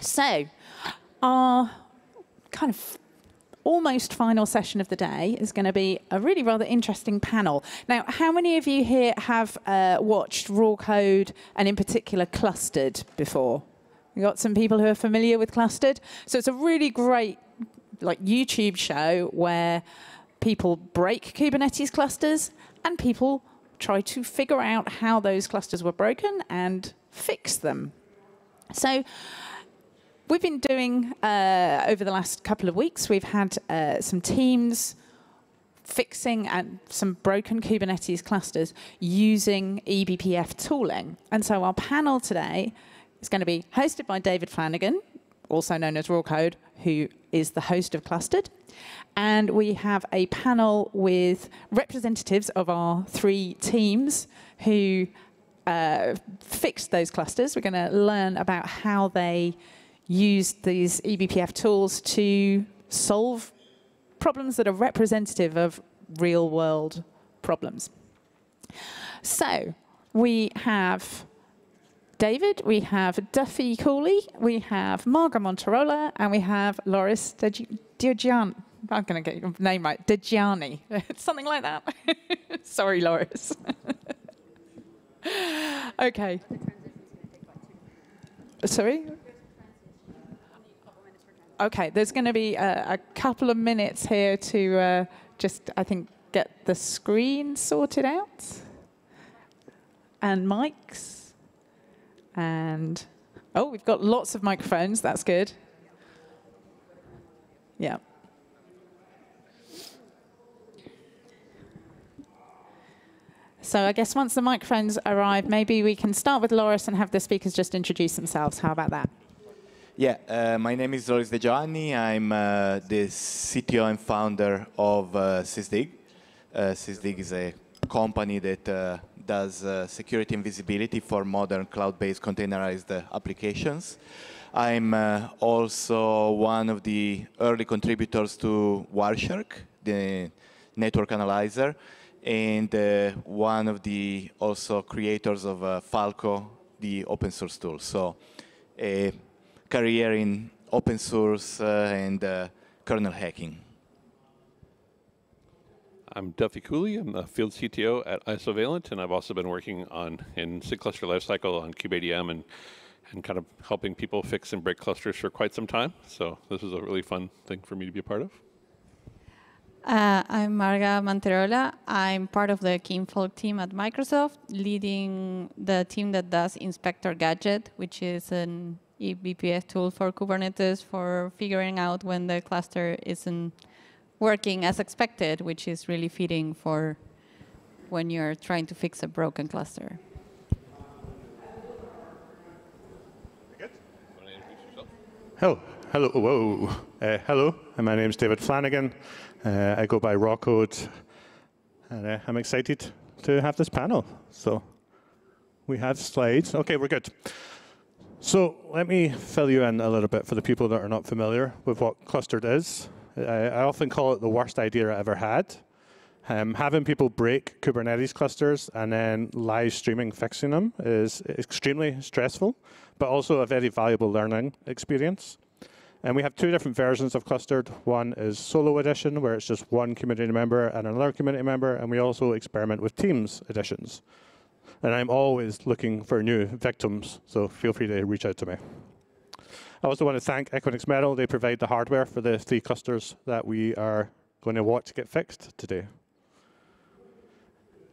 So, our kind of almost final session of the day is going to be a really rather interesting panel. Now, how many of you here have uh, watched Rawkode and in particular Klustered before? We've got some people who are familiar with Klustered. So it's a really great like YouTube show where people break Kubernetes clusters and people try to figure out how those clusters were broken and fix them. So we've been doing, uh, over the last couple of weeks, we've had uh, some teams fixing some broken Kubernetes clusters using eBPF tooling. And so our panel today is going to be hosted by David Flanagan, also known as Rawkode, who is the host of Klustered. And we have a panel with representatives of our three teams who uh, fixed those clusters. We're going to learn about how they used these eBPF tools to solve problems that are representative of real world problems. So we have David, we have Duffie Cooley, we have Marga Manterola, and we have Loris Dioggiani. I'm going to get your name right. Digiani. Something like that. Sorry, Loris. okay. Sorry? Okay, there's going to be a, a, couple of minutes here to uh, just, I think, get the screen sorted out. And mics. And, oh, we've got lots of microphones. That's good. Yeah. So I guess once the microphones arrive, maybe we can start with Loris and have the speakers just introduce themselves. How about that? Yeah, uh, my name is Loris Degioanni. I'm uh, the CTO and founder of uh, Sysdig. Uh, Sysdig is a company that uh, does uh, security and visibility for modern cloud-based containerized applications. I'm also one of the early contributors to Wireshark, the network analyzer, and one of the also creators of Falco, the open source tool. So career in open source and kernel hacking. I'm Duffie Cooley. I'm the field CTO at Isovalent, and I've also been working on in SIG cluster lifecycle on kubeadm and and kind of helping people fix and break clusters for quite some time. So this is a really fun thing for me to be a part of. Uh, I'm Marga Manterola. I'm part of the Kinvolk team at Microsoft, leading the team that does Inspektor Gadget, which is an eBPF tool for Kubernetes for figuring out when the cluster isn't working as expected, which is really fitting for when you're trying to fix a broken cluster. Oh, hello, whoa. Uh, hello, my name is David Flanagan. Uh, I go by Rawkode, and uh, I'm excited to have this panel. So we have slides. Okay, we're good. So let me fill you in a little bit for the people that are not familiar with what Klustered is. I, I often call it the worst idea I ever had. Um, having people break Kubernetes clusters and then live streaming fixing them is extremely stressful, but also a very valuable learning experience. And we have two different versions of Klustered. One is solo edition, where it's just one community member and another community member, and we also experiment with teams editions. And I'm always looking for new victims, so feel free to reach out to me. I also want to thank Equinix Metal. They provide the hardware for the three clusters that we are going to watch get fixed today.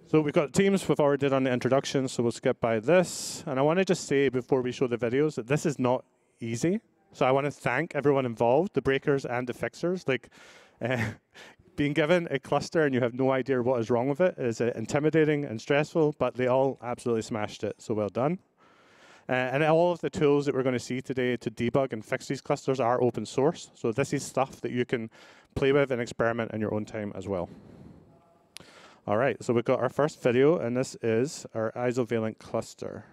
So we've got teams we've already done the introduction, so we'll skip by this. And I want to just say before we show the videos that this is not easy. So I want to thank everyone involved, the breakers and the fixers. Like uh, being given a cluster and you have no idea what is wrong with it is uh, intimidating and stressful, but they all absolutely smashed it. So well done. Uh, and all of the tools that we're going to see today to debug and fix these clusters are open source. So this is stuff that you can play with and experiment in your own time as well. All right, so we've got our first video, and this is our isovalent cluster.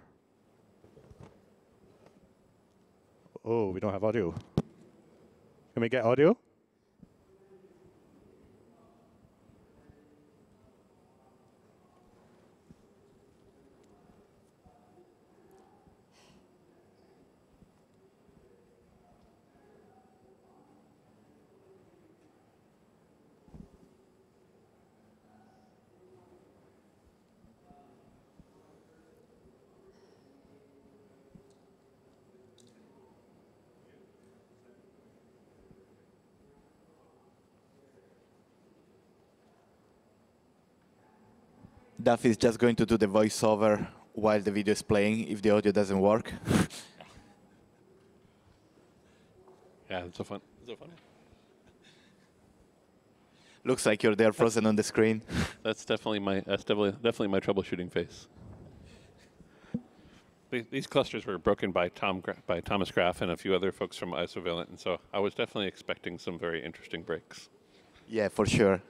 Oh, we don't have audio. Can we get audio? Duff is just going to do the voiceover while the video is playing if the audio doesn't work. Yeah, it's so fun. It's so funny. Looks like you're there frozen on the screen. That's definitely my that's definitely definitely my troubleshooting face. These clusters were broken by Tom by Thomas Graf and a few other folks from Isovalent, and so I was definitely expecting some very interesting breaks. Yeah, for sure.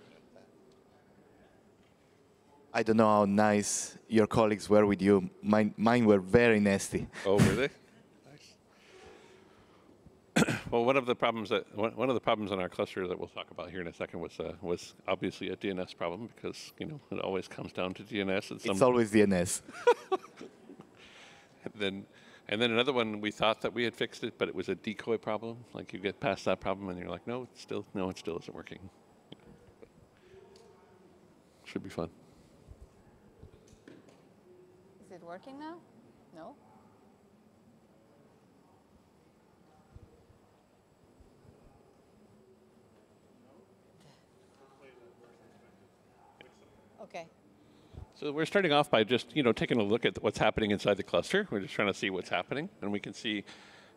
I don't know how nice your colleagues were with you. Mine, mine were very nasty. Oh, were they? well, one of the problems that one, of the problems in our cluster that we'll talk about here in a second was uh, was obviously a DNS problem because you know it always comes down to DNS. And some, It's always DNS. and then and then another one we thought that we had fixed it, but it was a decoy problem. Like you get past that problem and you're like, no, it's still no, it still isn't working. Should be fun. Is it working now? No? Okay. So we're starting off by just you know taking a look at what's happening inside the cluster. We're just trying to see what's happening, and we can see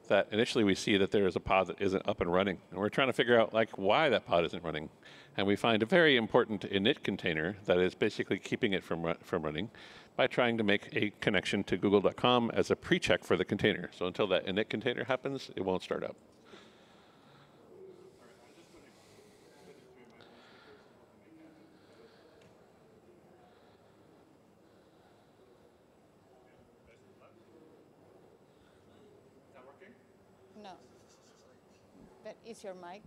that initially we see that there is a pod that isn't up and running, and we're trying to figure out like why that pod isn't running, and we find a very important init container that is basically keeping it from from running by trying to make a connection to Google.com as a pre-check for the container. So until that init container happens, it won't start up. No. But is your mic?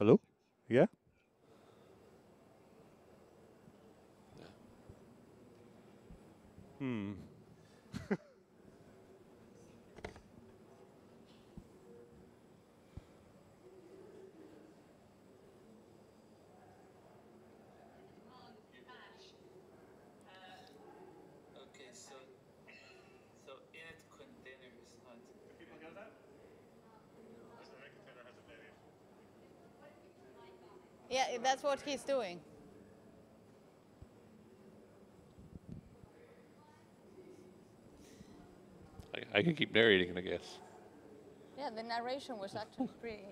Hello? Yeah? Hmm. Okay, so so init container is not. Yeah, that's what he's doing. I, I can keep narrating, I guess. Yeah, the narration was actually pretty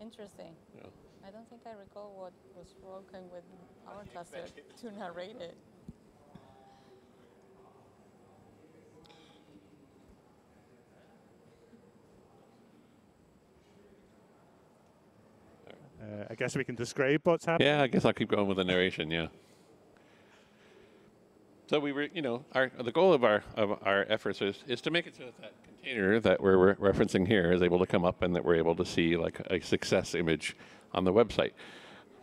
interesting. Yeah. I don't think I recall what was broken with our cluster to narrate it. Uh, I guess we can describe what's happening. Yeah, I guess I'll keep going with the narration. Yeah. So we were, you know, our the goal of our of our efforts is, is to make it so that that container that we're re- referencing here is able to come up and that we're able to see like a success image on the website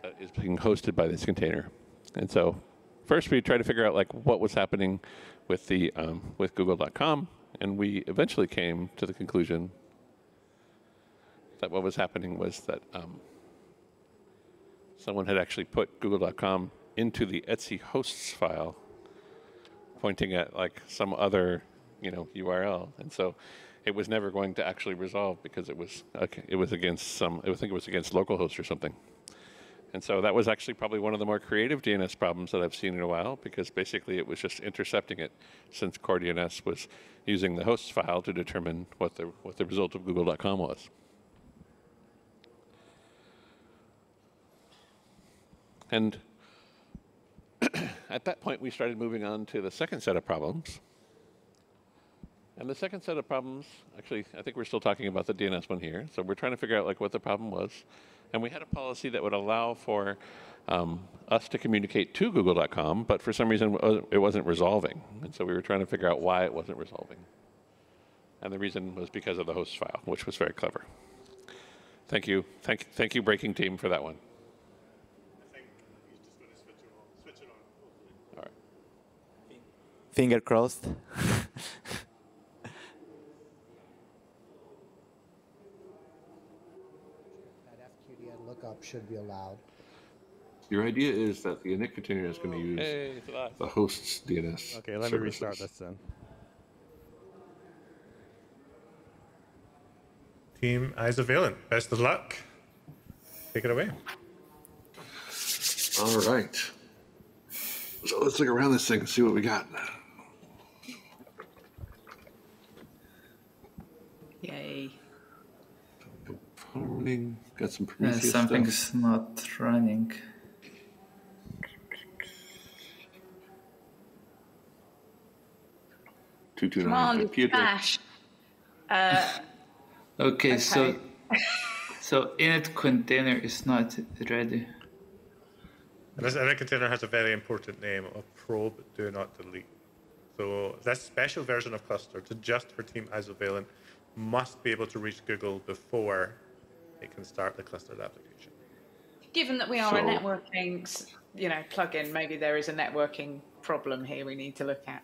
that is being hosted by this container. And so first we tried to figure out like what was happening with the um, with Google.com, and we eventually came to the conclusion that what was happening was that um, someone had actually put google.com into the Etsy hosts file, pointing at like some other, you know, URL, and so it was never going to actually resolve because it was okay, it was against some. I think it was against localhost or something. And so that was actually probably one of the more creative DNS problems that I've seen in a while because basically it was just intercepting it since Core DNS was using the hosts file to determine what the what the result of google.com was. And at that point, we started moving on to the second set of problems. And the second set of problems, actually, I think we're still talking about the DNS one here. So we're trying to figure out like what the problem was. And we had a policy that would allow for um, us to communicate to google.com, but for some reason uh, it wasn't resolving. And so we were trying to figure out why it wasn't resolving. And the reason was because of the host file, which was very clever. Thank you. Thank, thank you, Breaking Team, for that one. All right. Finger crossed. That FQDN lookup should be allowed. Your idea is that the init container is going to use Hey, the host's DNS. Okay, let me restart this then. Team Isovalent, best of luck. Take it away. All right. So let's look around this thing and see what we got. Yay. Running, got some Prometheus stuff. something's not running. Two two nine Command computer. Uh, Okay, so Okay. so init container is not ready. And this init container has a very important name of probe do not delete. So this special version of cluster to just for Team Isovalent must be able to reach Google before it can start the clustered application. Given that we are a networking, you know, plugin, maybe there is a networking problem here we need to look at.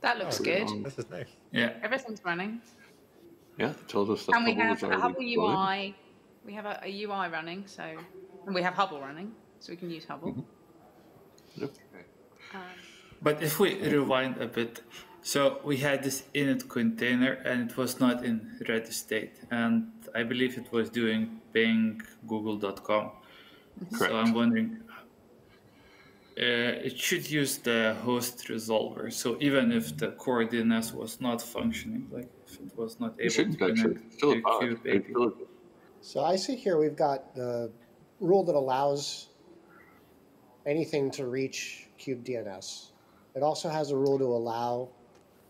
That looks Oh, good. This is nice. Yeah. Everything's running. Yeah, it tells us that And we have a Hubble deployed. UI. We have a, a UI running, so and we have Hubble running, so we can use Hubble. Mm-hmm. Yep. Um, but if we rewind a bit, so we had this init container and it was not in ready state, and I believe it was doing ping google.com. Correct. So I'm wondering, uh, it should use the host resolver. So even if the core DNS was not functioning, like if it was not able to shouldn't actually. connect Still a to pod. Cube It's API. still a- So I see here we've got the rule that allows anything to reach kube-dns. It also has a rule to allow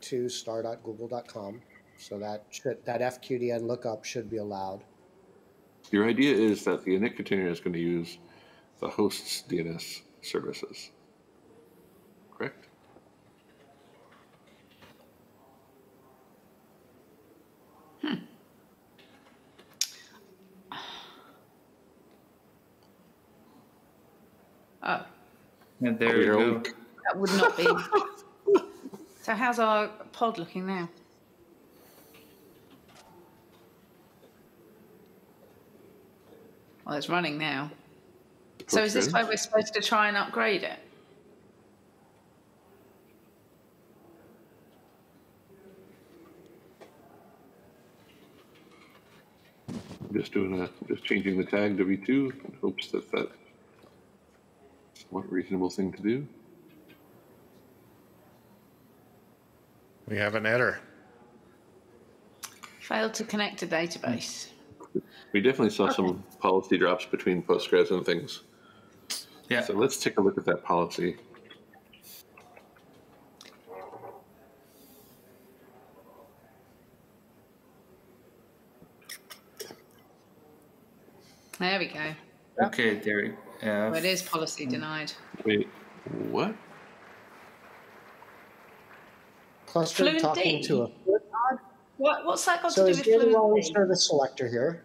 to star.google.com. So that should, that FQDN lookup should be allowed. Your idea is that the init container is going to use the host's DNS services. Correct? Hmm. Oh, And there we Here go. that would not be. so how's our pod looking now? Well, it's running now. So is this where we're supposed to try and upgrade it? I'm just doing a, just changing the tag to V2 in hopes that that's a reasonable thing to do. We have an error. Failed to connect to database. We definitely saw some policy drops between Postgres and things. Yeah. So let's take a look at that policy. There we go. Okay, there. Well, Uh, it is policy denied. Wait, what? Cluster Fluent talking D. to a What, what's that got So to do with the wrong fluency? service selector here?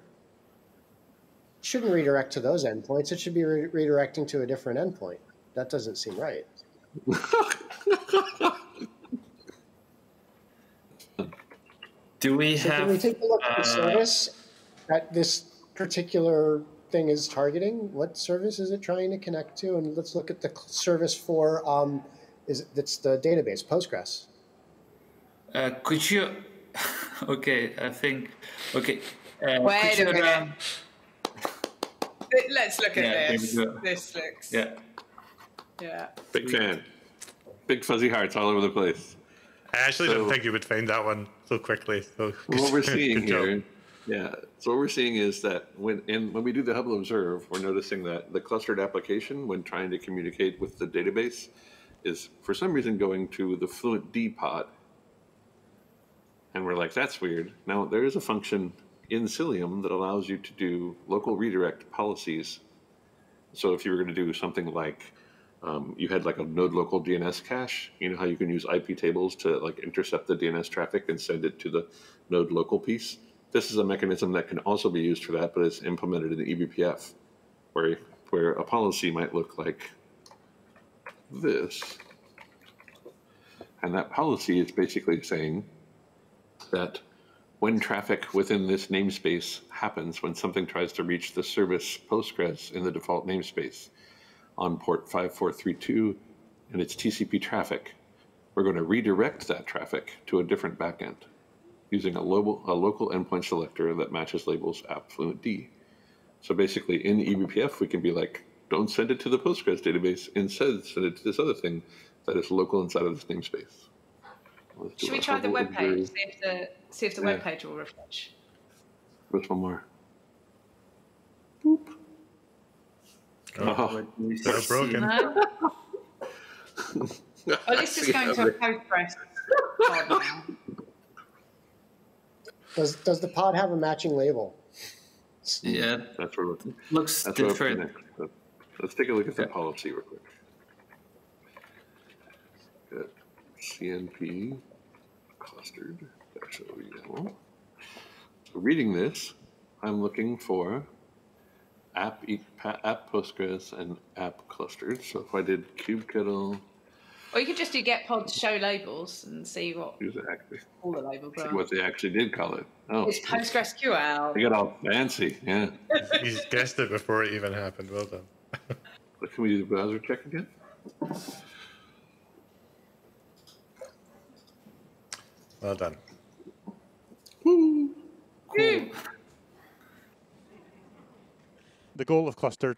Shouldn't redirect to those endpoints. It should be re- redirecting to a different endpoint. That doesn't seem right. do we So can we take a look at the uh, service that this particular thing is targeting? What service is it trying to connect to? And let's look at the service for um, is that's the database Postgres. Uh, could you? okay, I think. Okay. Uh, Wait could a you minute. run- Let's look at Yeah, this. we go. This looks. Yeah. Yeah. Big fan. Big fuzzy hearts all over the place. I actually So- didn't think you would find that one so quickly. So what we're good seeing job. here, yeah. So what we're seeing is that when in when we do the Hubble Observe, we're noticing that the clustered application, when trying to communicate with the database, is for some reason going to the Fluentd pod. And we're like, that's weird. Now there is a function in Cilium that allows you to do local redirect policies. So if you were going to do something like um, you had like a node local DNS cache. You know how you can use IP tables to like intercept the DNS traffic and send it to the node local piece. This is a mechanism that can also be used for that, but it's implemented in the eBPF, where where a policy might look like this, and that policy is basically saying that when traffic within this namespace happens, when something tries to reach the service Postgres in the default namespace, on port 5432 and it's TCP traffic, we're going to redirect that traffic to a different backend using a local, a local endpoint selector that matches labels app fluentd. So basically in eBPF, we can be like, don't send it to the Postgres database. Instead, send it to this other thing that is local inside of this namespace. Let's do Should we try the web page? See if the see if the Yeah. web page will refresh. Where's one more? Oh, Oh, what they're broken. No? At least it's going to a Postgres. pod now. Does does the pod have a matching label? Yeah, That's where we're looks That's what different. next. Let- Let's take a look at the Yeah. policy real quick. Got CNP clustered dash OEL. So reading this, I'm looking for app e- app Postgres and app clustered. So if I did kubectl Or you could just do get pod show labels and see what use it actually all the labels see are. what they actually did call it. Oh, It's PostgreSQL. they got all fancy. Yeah. He's guessed it before it even happened. Well done. But can we do the browser check again? Well done. The goal of Klustered.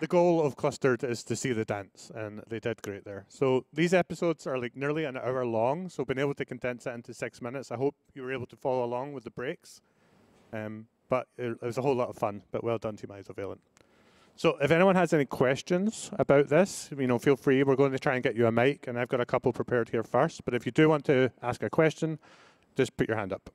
The goal of Klustered is to see the dance, and they did great there. So these episodes are like nearly an hour long, so being able to condense it into six minutes, I hope you were able to follow along with the breaks. Um, but it, it was a whole lot of fun. But well done, Team Isovalent. So if anyone has any questions about this, you know, feel free. We're going to try and get you a mic, and I've got a couple prepared here first. But if you do want to ask a question, just put your hand up.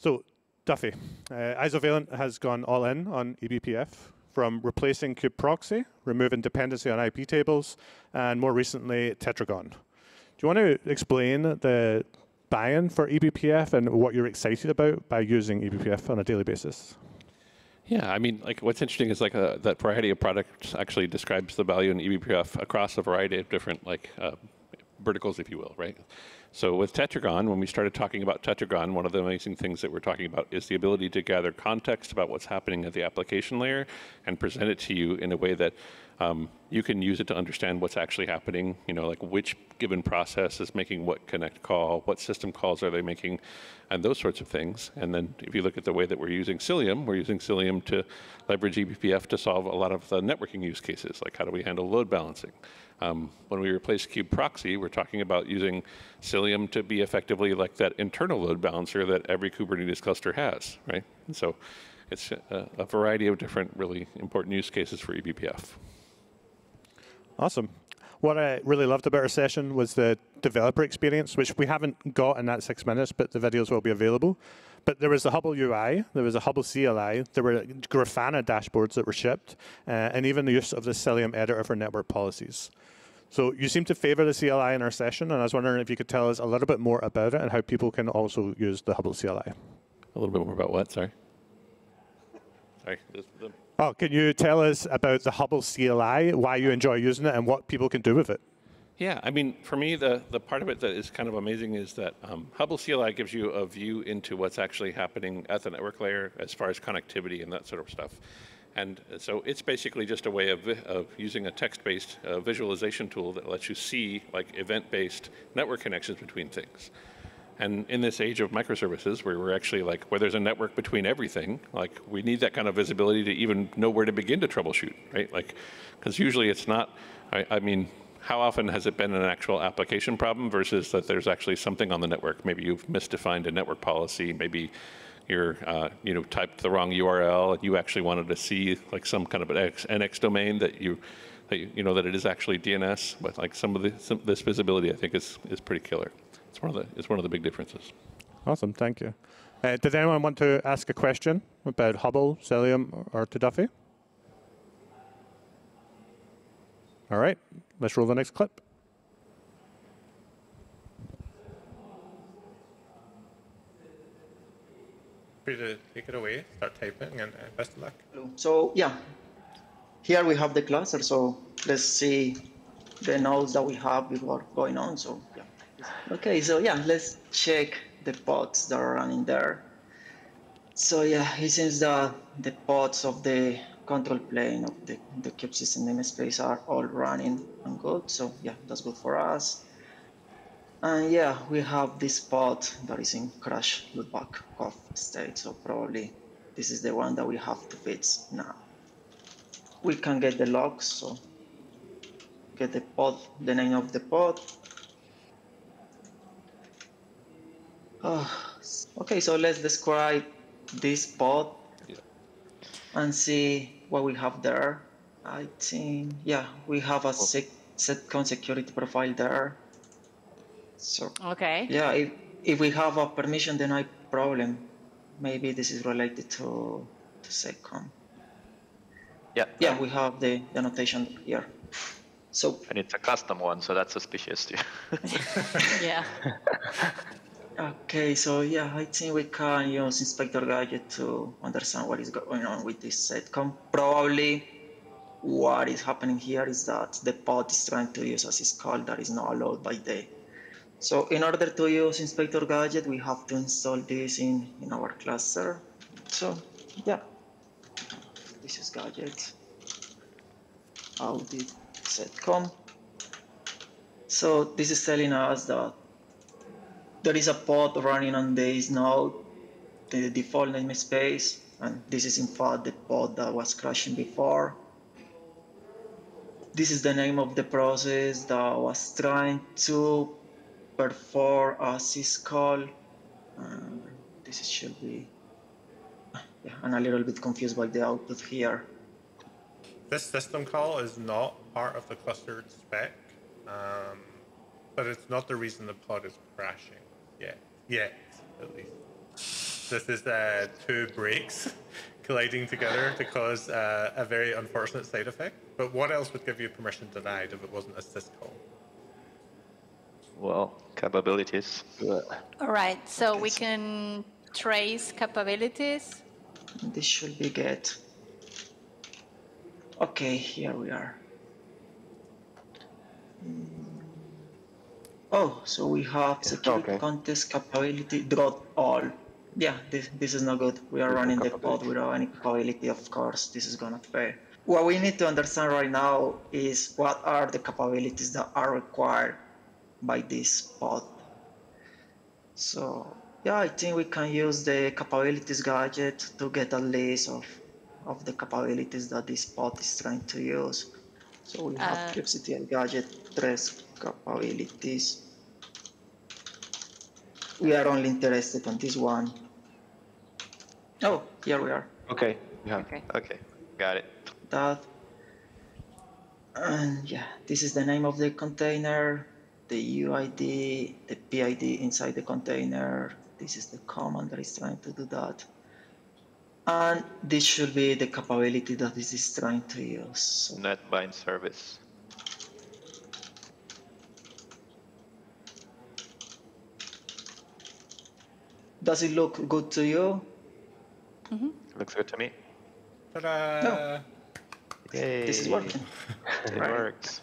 So, Duffie, uh, Isovalent has gone all in on eBPF from replacing kube proxy, removing dependency on IP tables, and more recently, Tetragon. Do you want to explain the buy-in for eBPF and what you're excited about by using eBPF on a daily basis? Yeah, I mean, like what's interesting is like uh, that variety of products actually describes the value in eBPF across a variety of different like uh, verticals, if you will, right? So with Tetragon, when we started talking about Tetragon, one of the amazing things that we're talking about is the ability to gather context about what's happening at the application layer and present it to you in a way that um, you can use it to understand what's actually happening. You know, like which given process is making what connect call, what system calls are they making, and those sorts of things. And then if you look at the way that we're using Cilium, we're using Cilium to leverage eBPF to solve a lot of the networking use cases, like how do we handle load balancing. Um, when we replace Kube Proxy, we're talking about using Cilium to be effectively like that internal load balancer that every Kubernetes cluster has, right? And so it's a, a variety of different really important use cases for eBPF. Awesome. What I really loved about our session was the developer experience, which we haven't got in that six minutes, but the videos will be available. But there was the Hubble UI, there was a Hubble CLI, there were Grafana dashboards that were shipped, uh, and even the use of the Cilium editor for network policies. So you seem to favor the CLI in our session, and I was wondering if you could tell us a little bit more about it and how people can also use the Hubble CLI. A little bit more about what? Sorry. Sorry. Oh, can you tell us about the Hubble CLI, why you enjoy using it, and what people can do with it? Yeah, I mean, for me, the, the part of it that is kind of amazing is that um, Hubble CLI gives you a view into what's actually happening at the network layer as far as connectivity and that sort of stuff. And so it's basically just a way of, of using a text-based uh, visualization tool that lets you see like event-based network connections between things. And in this age of microservices, where we're actually like, where there's a network between everything, like we need that kind of visibility to even know where to begin to troubleshoot, right? Like, because usually it's not. I, I mean, how often has it been an actual application problem versus that there's actually something on the network? Maybe you've misdefined a network policy. Maybe you're, uh, you know, typed the wrong URL and you actually wanted to see like some kind of an X, NX domain that you, that you, you know, that it is actually DNS. But like some of the, some, this visibility, I think is is pretty killer. It's one of the it's one of the big differences. Awesome, thank you. Uh, did anyone want to ask a question about Hubble, Cilium, or to Duffie? All right, let's roll the next clip. Free to take it away, start typing, and uh, best of luck. So yeah, here we have the cluster. So let's see the nodes that we have before going on. So yeah. Okay, so yeah, let's check the pods that are running there. So yeah, it seems that the pods of the control plane of the, the kube system namespace are all running and good. So yeah, that's good for us. And yeah, we have this pod that is in crash loopback off state, so probably this is the one that we have to fix now. We can get the logs, so get the pod, the name of the pod. Oh, okay, so let's describe this pod and see what we have there. I think, yeah, we have a sec seccomp security profile there. So Okay. yeah, if, if we have a permission denied problem, maybe this is related to, to seccomp. Yeah. Yeah, we have the, annotation here. So And it's a custom one, so that's suspicious too. Yeah. Okay, so yeah, I think we can use Inspektor Gadget to understand what is going on with this seccomp. Probably what is happening here is that the pod is trying to use a syscall that is not allowed by the. So in order to use Inspektor Gadget, we have to install this in, in our cluster. So yeah, this is Gadget. Audit seccomp. So this is telling us that there is a pod running on this node, the default namespace, and this is in fact the pod that was crashing before. This is the name of the process that was trying to perform a syscall. Uh, this should be, yeah, I'm a little bit confused by the output here. This system call is not part of the clustered spec, um, but it's not the reason the pod is crashing yet. Yet, at least. This is uh, two breaks colliding together to cause uh, a very unfortunate side effect. But what else would give you permission denied if it wasn't a syscall? well, capabilities. All right, so we can trace capabilities. This should be good. Okay, here we are. Mm. Oh, so we have security okay. contest capability drop all. Yeah, this, this is not good. We are running the pod without any capability, of course. This is gonna fail. What we need to understand right now is what are the capabilities that are required by this pod. So yeah, I think we can use the capabilities gadget to get a list of, of the capabilities that this pod is trying to use. So we have Uh, kubectl gadget trace capabilities. We are only interested on this one. Oh, here we are. Okay. Yeah. Okay. Okay. Got it. That. And yeah, this is the name of the container, the UID, the PID inside the container. This is the command that is trying to do that. And this should be the capability that this is trying to use. So NET_BIND_SERVICE. Does it look good to you? Looks good to me. Ta-da! Yay. This is working. It Right. works.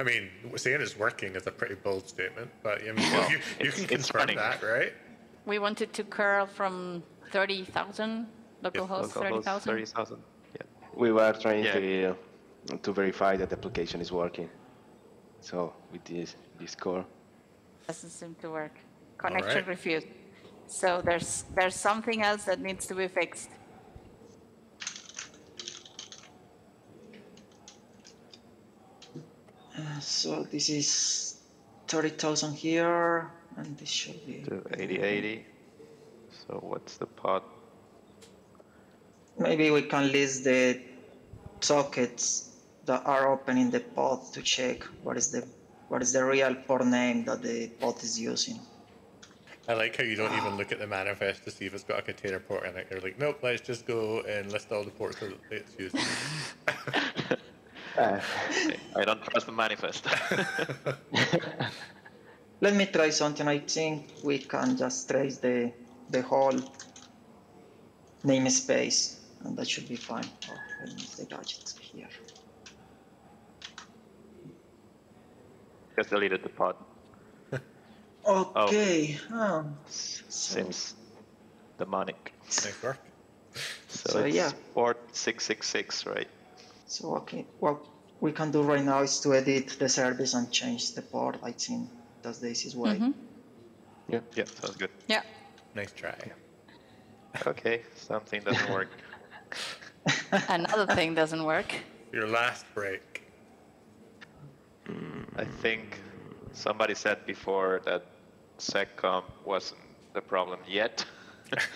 I mean, saying it's working is a pretty bold statement, but I mean, Well, you, you can confirm that, right? We wanted to curl from 30,000 localhost, Localhost 30,000. 30,000. Yeah. We were trying Yeah. to uh, to verify that the application is working. So with this this core, Doesn't seem to work. Connection right. refused. So there's there's something else that needs to be fixed. Uh, so this is 30,000 here, and this should be. To 8080. So what's the pot? Maybe we can list the sockets that are open in the pod to check what is the what is the real port name that the pod is using. I like how you don't even look at the manifest to see if it's got a container port in it. You're like, nope, let's just go and list all the ports that it's using. uh, I don't trust the manifest. Let me try something. I think we can just trace the the whole namespace, and that should be fine. Oh, I missed the gadget here. Just deleted the pod. Okay. Oh. Seems demonic. So, So, it's yeah. port 666, right? So okay, what we can do right now is to edit the service and change the port. I think that's the easiest way. Mhm. Yeah, yeah, sounds good. Yeah. Nice try. Okay, something doesn't work. Another thing doesn't work. Your last break. I think somebody said before that seccomp wasn't the problem yet.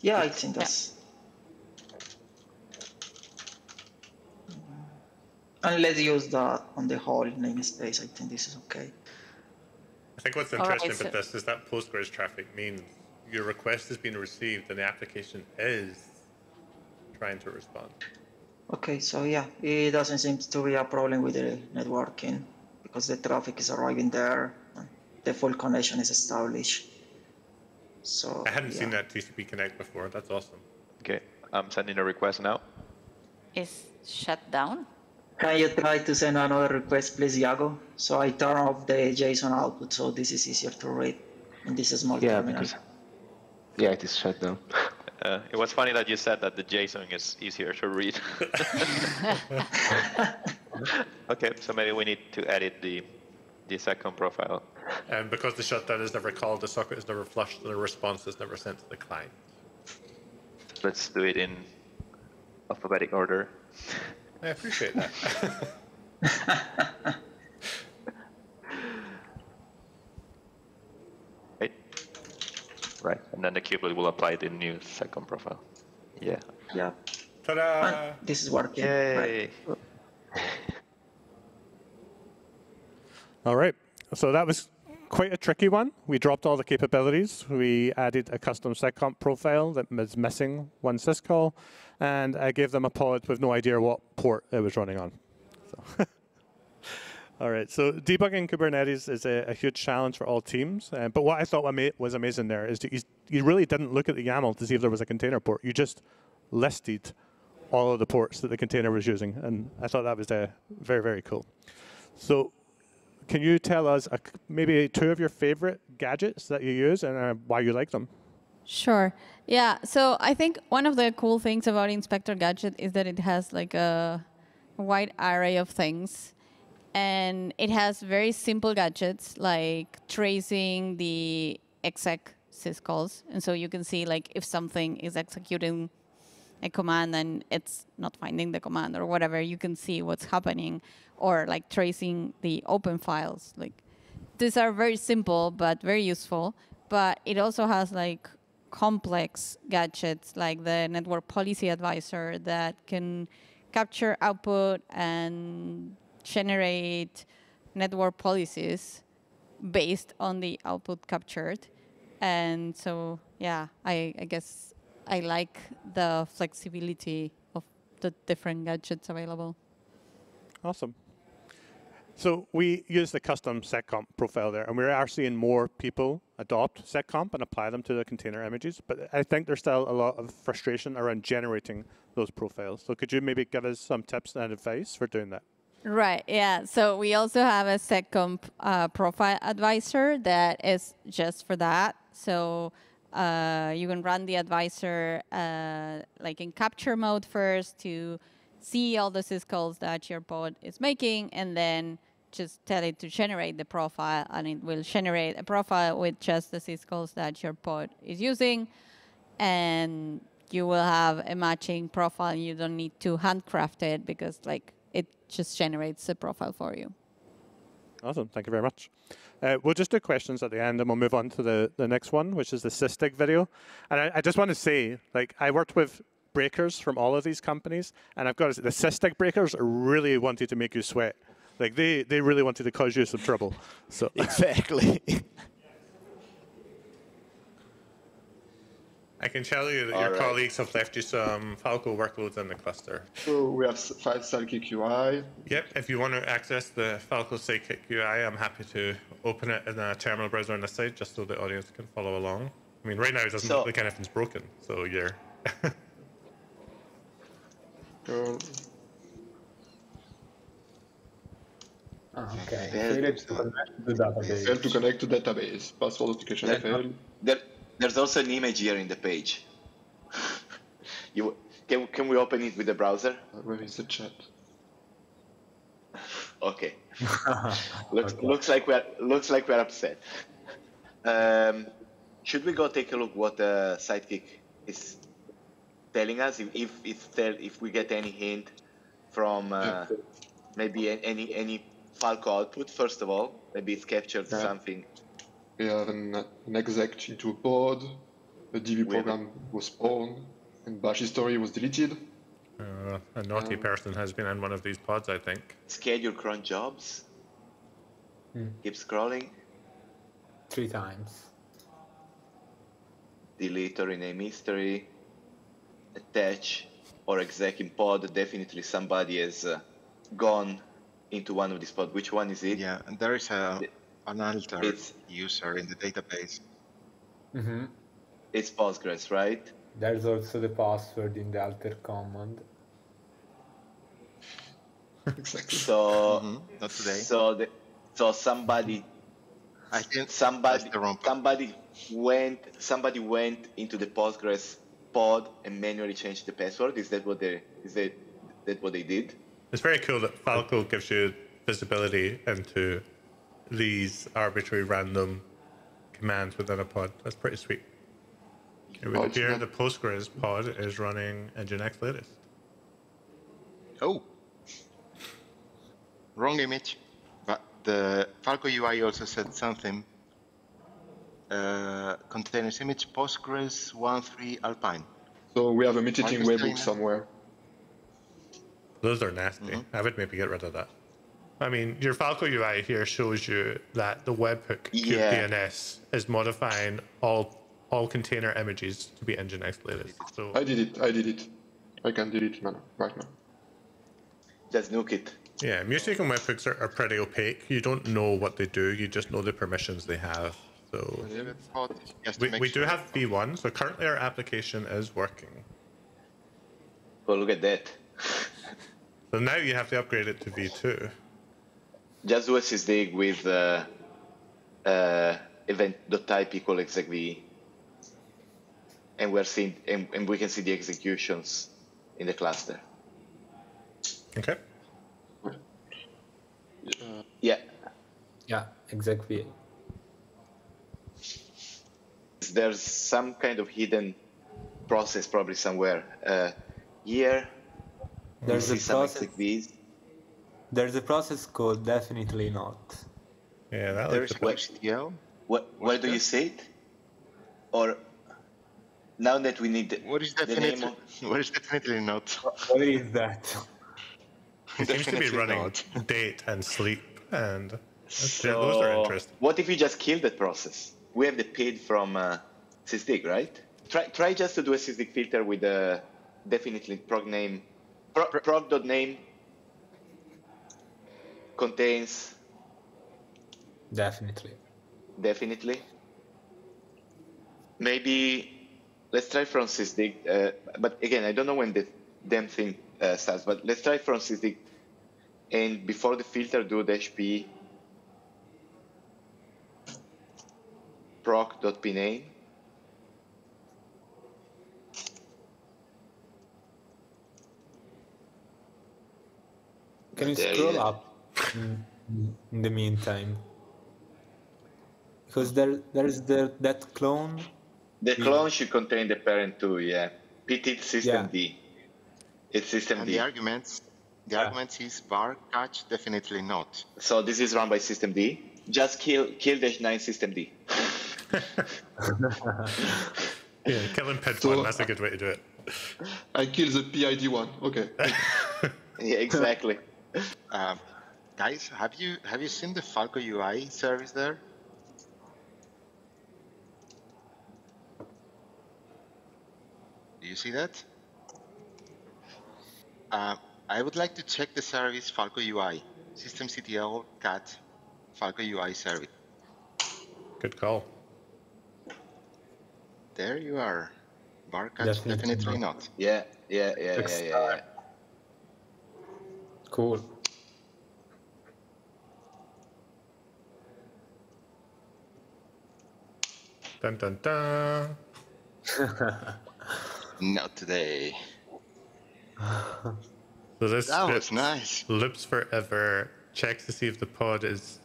Yeah, I think that's. And let's use that on the whole namespace. I think this is okay. I think what's All right, interesting so- about this is that Postgres traffic means your request has been received and the application is trying to respond. Okay, so yeah, it doesn't seem to be a problem with the networking because the traffic is arriving there. and The full connection is established. So I hadn't yeah. seen that TCP connect before. That's awesome. Okay, I'm sending a request now. Is shut down? Can you try to send another request, please, Iago? So I turn off the JSON output, so this is easier to read in this small Yeah, terminal. because yeah, it is shut down. Uh, it was funny that you said that the JSON is easier to read. okay, so maybe we need to edit the the seccomp profile. And because the shutdown is never called, the socket is never flushed, and the response is never sent to the client. Let's do it in alphabetic order. I appreciate that. Right. Right, and then the kubelet will apply the new seccomp profile. Yeah. Yeah. Ta-da! This is working. Yay! All right. So that was quite a tricky one. We dropped all the capabilities. We added a custom seccomp profile that was missing one syscall, and I gave them a pod with no idea what port it was running on. So all right. So debugging Kubernetes is a, a huge challenge for all teams. Uh, but what I thought was amazing there is that you, you really didn't look at the YAML to see if there was a container port. You just listed all of the ports that the container was using, and I thought that was uh, very, very cool. So can you tell us a, maybe two of your favorite gadgets that you use and uh, why you like them? Sure. Yeah. So I think one of the cool things about Inspektor Gadget is that it has like a wide array of things. And it has very simple gadgets like tracing the exec syscalls. And so you can see like if something is executing a command and it's not finding the command or whatever, you can see what's happening or like tracing the open files. Like these are very simple but very useful. But it also has like complex gadgets like the network policy advisor that can capture output and generate network policies based on the output captured. And so, yeah, I, I guess I like the flexibility of the different gadgets available. Awesome. So we use the custom seccomp profile there, and we are seeing more people adopt seccomp and apply them to the container images. But I think there's still a lot of frustration around generating those profiles. So could you maybe give us some tips and advice for doing that? Right. Yeah. So we also have a SecComp uh, profile advisor that is just for that. So uh, you can run the advisor uh, like in capture mode first to see all the syscalls that your pod is making, and then just tell it to generate the profile, and it will generate a profile with just the syscalls that your pod is using, and you will have a matching profile. You don't need to handcraft it because like it just generates a profile for you. Awesome. Thank you very much. Uh, we'll just do questions at the end and we'll move on to the, the next one, which is the Sysdig video. And I, I just want to say, like, I worked with breakers from all of these companies, and I've got to say, the Sysdig breakers really wanted to make you sweat. Like, they, they really wanted to cause you some trouble. So Exactly. I can tell you that All your right. colleagues have left you some Falco workloads in the cluster. So we have s- five Sidekick UI. Yep, if you want to access the Falcosidekick UI, I'm happy to open it in a terminal browser on the site just so the audience can follow along. I mean, right now it doesn't So- look like anything's broken, so you're. Go. Okay. Failed. Failed to connect to database. Failed to connect to database. Password authentication There- failed. There- there's also an image here in the page. you can, can we open it with the browser? Where is the chat? Okay. looks looks like we're looks like we're upset. Um, should we go take a look what the sidekick is telling us? If if if, tell, if we get any hint from uh, maybe any any Falco output first of all, maybe it's captured Yeah. something. We have an, an exec into a pod, a DB We have- program was spawned, and bash history was deleted. Uh, a naughty Um, person has been in one of these pods, I think. Schedule cron jobs. Hmm. Keep scrolling. Three times. delete or rename history, attach or exec in pod. Definitely somebody has uh, gone into one of these pods. Which one is it? Yeah, and there is a an alter It's- user in the database. hmm It's Postgres, right? There's also the password in the alter command. exactly. So, Not today. so the, so somebody, I think somebody, somebody went, somebody went into the Postgres pod and manually changed the password. Is that what they, is that, that what they did? It's very cool that Falco gives you visibility into these arbitrary random commands within a pod. That's pretty sweet. It would Oh, appear the Postgres pod is running Nginx latest. Oh, wrong image. But the Falco UI also said something. Uh, containers image Postgres 1.3 Alpine. So we have a mutating Marcus webhook Steiner. somewhere. Those are nasty. I would maybe get rid of that. I mean, your Falco UI here shows you that the webhook Yeah. DNS is modifying all all container images to be Nginx latest. So I did it. I did it. I can delete it man, right now. Just nuke it. yeah, mutating webhooks are, are pretty opaque. You don't know what they do. You just know the permissions they have. So we, we do have V1. So currently our application is working. Well, look at that. So now you have to upgrade it to V2. Just do a sysdig with uh, uh, event.type equal execv, and we're seeing, and, and we can see the executions in the cluster. Okay. Yeah, Yeah, exactly. there's some kind of hidden process probably somewhere. Uh, here, There's see a some process. execvs. There's a process called definitely not. Yeah, that There's looks what, HTTL. what, where do you see it? Or now that we need the, What is the name definitely? of, What is definitely not? What is that? It seems to be running not. date and sleep, and that's- yeah, those are So, interesting. What if you just kill that process? We have the PID from uh, sysdig, right? Try try just to do a sysdig filter with the definitely prog name. Pro, proc.name contains Definitely. definitely. Maybe let's try from sysdig. Uh, but again, I don't know when the damn thing uh, starts. But let's try from sysdig. And before the filter, do dash p proc.pname. Can you There scroll up in, in the meantime? Because there there's the that clone. The Yeah. clone should contain the parent too, yeah. PT system Yeah. D. It's system And D. the arguments, the arguments is var catch definitely not. So this is run by systemd. Just kill kill dash nine systemd. Yeah, killing PID So- one, that's a good way to do it. I kill the PID one. Okay. Yeah, exactly. Um, guys, have you have you seen the Falco UI service there? Do you see that? Uh, I would like to check the service Falco UI, systemctl cat Falco UI service. Good call. There you are. Bar catch Definitely definitely, not. not. Yeah, yeah, yeah, yeah, yeah, yeah. Cool. Dun dun dun. Not today. So this That was nice. loops forever checks to see if the pod is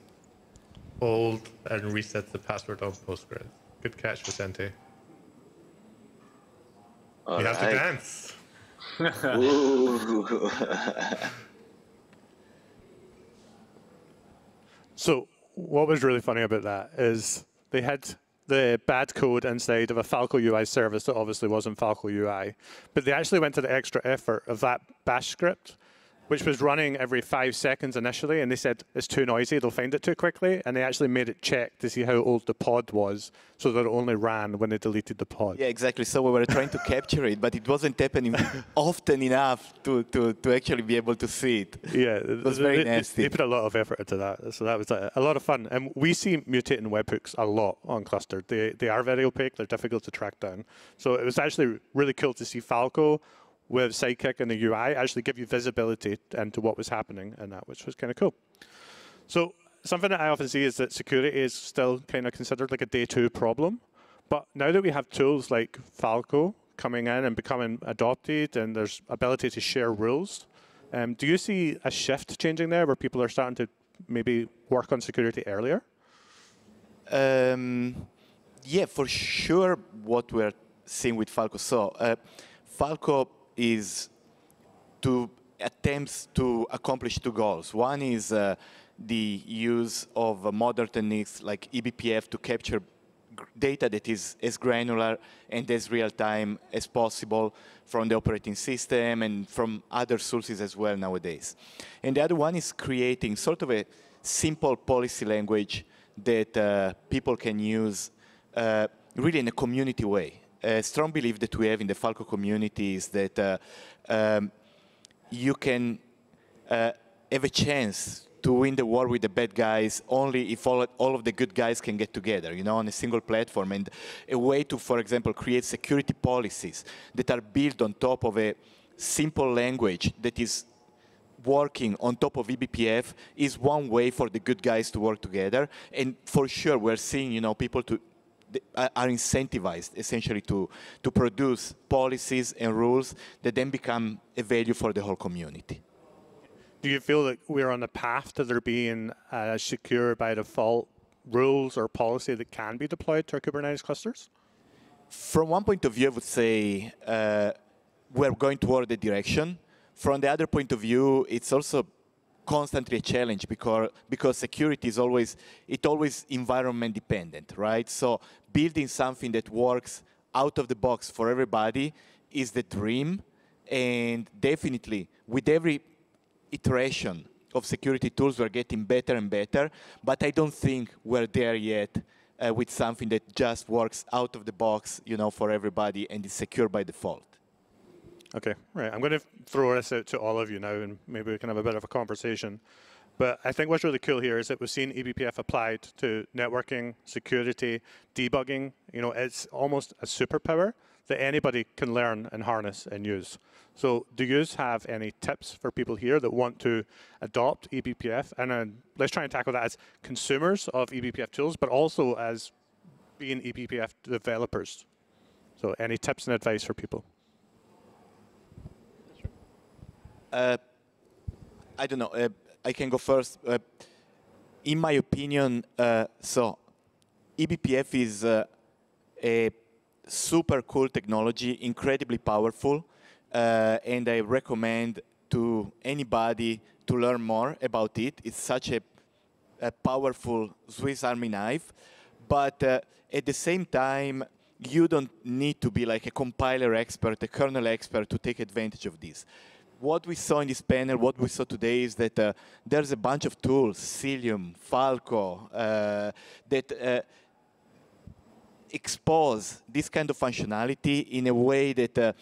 old and resets the password on Postgres. Good catch, Vicente. All you have to dance. So what was really funny about that is they had the bad code inside of a Falco UI service that obviously wasn't Falco UI, but they actually went to the extra effort of that bash script, which was running every five seconds initially, and they said it's too noisy, they'll find it too quickly, and they actually made it check to see how old the pod was, so that it only ran when they deleted the pod. Yeah, exactly. So we were trying to capture it, but it wasn't happening often enough to, to, to actually be able to see it. Yeah, it was very they, nasty. They put a lot of effort into that, so that was a, a lot of fun. And we see mutating webhooks a lot on Cluster. They they are very opaque. They're difficult to track down. So it was actually really cool to see Falco with Sidekick and the UI actually give you visibility into what was happening in that, which was kind of cool. So something that I often see is that security is still kind of considered like a day two problem. But now that we have tools like Falco coming in and becoming adopted, and there's ability to share rules, um, do you see a shift changing there where people are starting to maybe work on security earlier? Um, yeah, for sure, what we're seeing with Falco. So, uh, Falco is to attempts to accomplish two goals. One is uh, the use of modern techniques like eBPF to capture data that is as granular and as real time as possible from the operating system and from other sources as well nowadays. And the other one is creating sort of a simple policy language that uh, people can use uh, really in a community way. A strong belief that we have in the Falco community is that uh, um, you can uh, have a chance to win the war with the bad guys only if all, all of the good guys can get together, you know, on a single platform. And a way to, for example, create security policies that are built on top of a simple language that is working on top of eBPF is one way for the good guys to work together. And for sure, we're seeing, you know, people to are are incentivized essentially to, to produce policies and rules that then become a value for the whole community. Do you feel that we're on the path to there being a secure by default rules or policy that can be deployed to our Kubernetes clusters? From one point of view, I would say uh, we're going toward the direction. From the other point of view, it's also constantly a challenge because because security is always it always environment dependent, right? So building something that works out of the box for everybody is the dream, and definitely with every iteration of security tools, we're getting better and better. But I don't think we're there yet uh, with something that just works out of the box, you know, for everybody and is secure by default. Okay, right. I'm going to throw this out to all of you now, and maybe we can have a bit of a conversation. But I think what's really cool here is that we've seen eBPF applied to networking, security, debugging. You know, it's almost a superpower that anybody can learn and harness and use. So, do you have any tips for people here that want to adopt eBPF? And uh, let's try and tackle that as consumers of eBPF tools, but also as being eBPF developers. So, any tips and advice for people? Uh, I don't know. Uh, I can go first. Uh, in my opinion, uh, so eBPF is uh, a super cool technology, incredibly powerful, uh, and I recommend to anybody to learn more about it. It's such a, a powerful Swiss Army knife, but at the same time, you don't need to be like a compiler expert, a kernel expert to take advantage of this what we saw in this panel, what we saw today is that uh, there's a bunch of tools, Cilium, Falco, uh, that uh, expose this kind of functionality in a way that uh,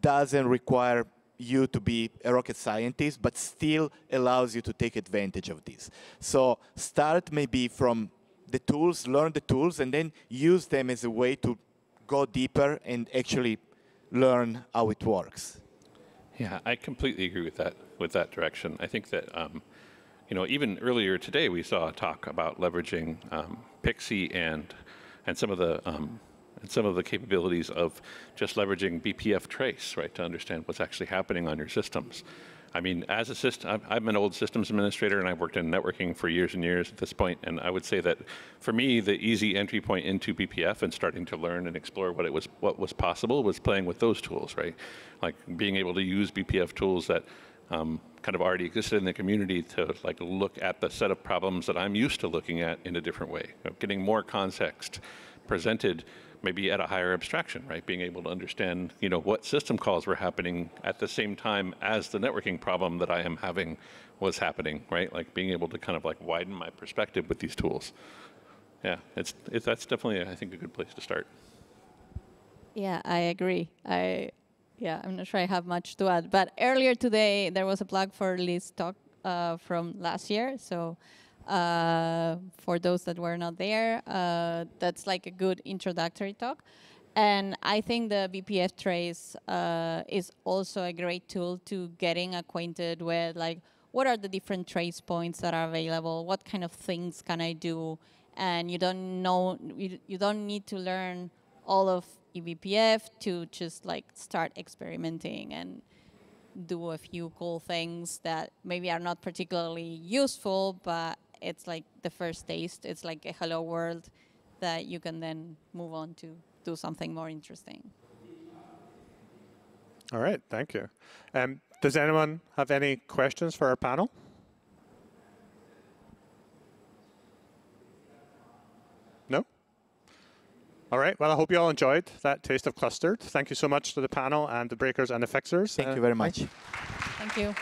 doesn't require you to be a rocket scientist, but still allows you to take advantage of this. So start maybe from the tools, learn the tools, and then use them as a way to go deeper and actually learn how it works. Yeah, I completely agree with that. With that direction, I think that um, you know even earlier today we saw a talk about leveraging um, Pixie and and some of the um, and some of the capabilities of just leveraging bpftrace, right, to understand what's actually happening on your systems. I mean, as a system, I'm, an old systems administrator and I've worked in networking for years and years at this point, and I would say that for me, the easy entry point into BPF and starting to learn and explore what it was, what was possible, was playing with those tools, right? Like being able to use BPF tools that um, kind of already existed in the community to like look at the set of problems that I'm used to looking at in a different way, you know, getting more context presented maybe at a higher abstraction, right? Being able to understand, you know, what system calls were happening at the same time as the networking problem that I am having was happening, right? Like being able to kind of like widen my perspective with these tools. Yeah, it's, it's that's definitely I think a good place to start. Yeah, I agree. I yeah, I'm not sure I have much to add. But earlier today there was a plug for Liz's talk uh, from last year, so uh, for those that were not there. Uh, that's like a good introductory talk. And I think the bpftrace uh, is also a great tool to getting acquainted with like what are the different trace points that are available, what kind of things can I do, and you don't know you, you don't need to learn all of eBPF to just like start experimenting and do a few cool things that maybe are not particularly useful, but it's like the first taste. It's like a hello world that you can then move on to do something more interesting. All right, thank you. Um, does anyone have any questions for our panel? No? All right, well, I hope you all enjoyed that taste of Klustered. Thank you so much to the panel and the breakers and the fixers. Thank uh, you very much. Thank you.